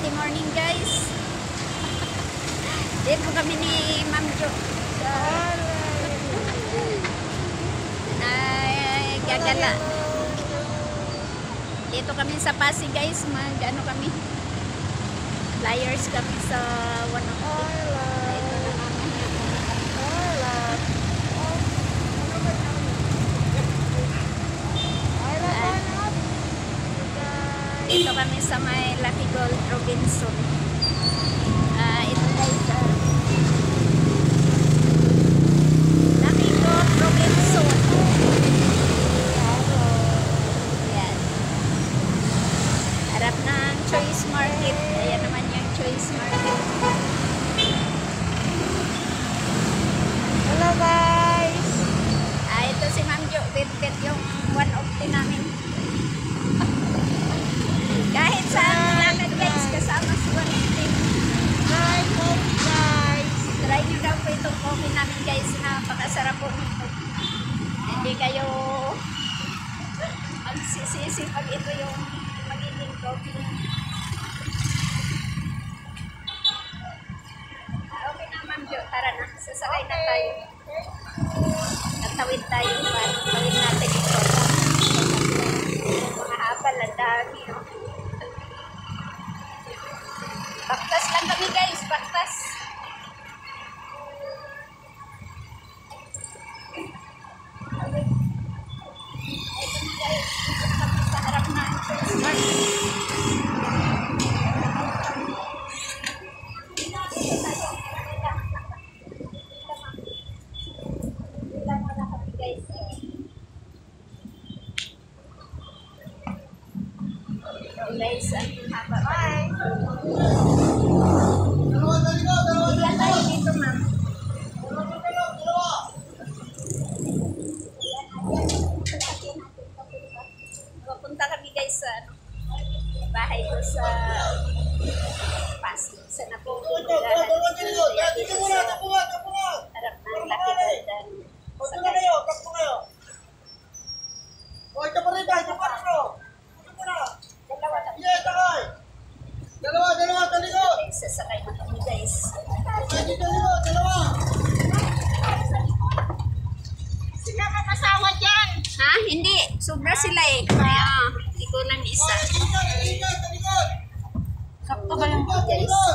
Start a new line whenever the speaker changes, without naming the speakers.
Happy morning guys. Dito kami ni Ma'am Jo. Ay, gagala. Dito kami sa Pasig guys. Mag ano kami. Flyers kami sa one of the. Ito na naman. Dito kami sa may Lucky Gold namin guys. Napakasarap po nito. Hindi kayo magsisisi pag ito yung magiging coffee. Okay na ma'am Jo. Tara na. Sasakay na tayo. Tatawid tayo. Parang tawid natin ito. Mga habal. Ang dami. Oh. Baktas lang kami guys. Baktas. sa Guys, pa. Ilan tayo dito, ma'am? Papunta kami guys sa ano, bahay ko sa Pasig. Sa napupuntahan dito sa harap ng Lucky Golden. Sa dalawa kami.
Dalawa, dalawa, talikod!
Sasakay na kami guys.
Pwede dalawa, dalawa!
Sila kakasawa dyan!
Ha? Hindi. Sobra sila eh. Ah, hindi ko lang isa.
Sakto ba yung
Guys.
Talikod!